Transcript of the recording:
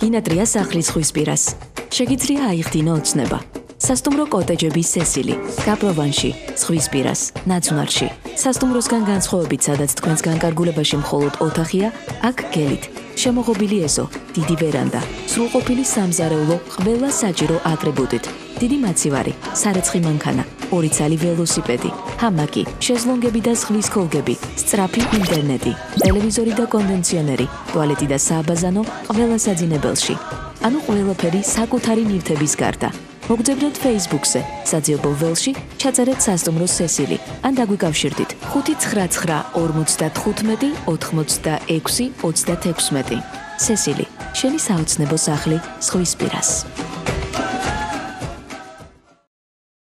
გინატრია სახლის ხვისპირას. შეგიძლია აიხდინო ოცნება. სასტუმრო კოტეჯები სესილი, კაპროვანში, ხვისპირას, ნაცუნარში. სასტუმროსგან განსხვავებით, სადაც თქვენს განკარგულებაში მხოლოდ ოთახია, აქ გელით. შემოღობილი ეზო, დიდი ვერანდა, სრულყოფილი სამზარეულო, ყველა საჭირო ატრიბუტით. დიდი მაცივარი, სარეცხი მანქანა, ორი ცალი ველოსიპედი, ჰამაკი, შეზლონგები და ზღვის ქოლგები, სწრაფი ინტერნეტი, ტელევიზორი და კონდენსიონერი, ტუალეტი და სააბაზანო ყველა საძინებელში. ანუ ყველაფერი საკუთარი ნივთების გარდა. მოგძებნოთ Facebook-ზე, საძიებო ველში, ჩაწერეთ სასტუმროს სესილი, ან დაგვიკავშირდით 599 55 86 36. სესილი, შენი საოცნებო სახლი, სხვისპირას.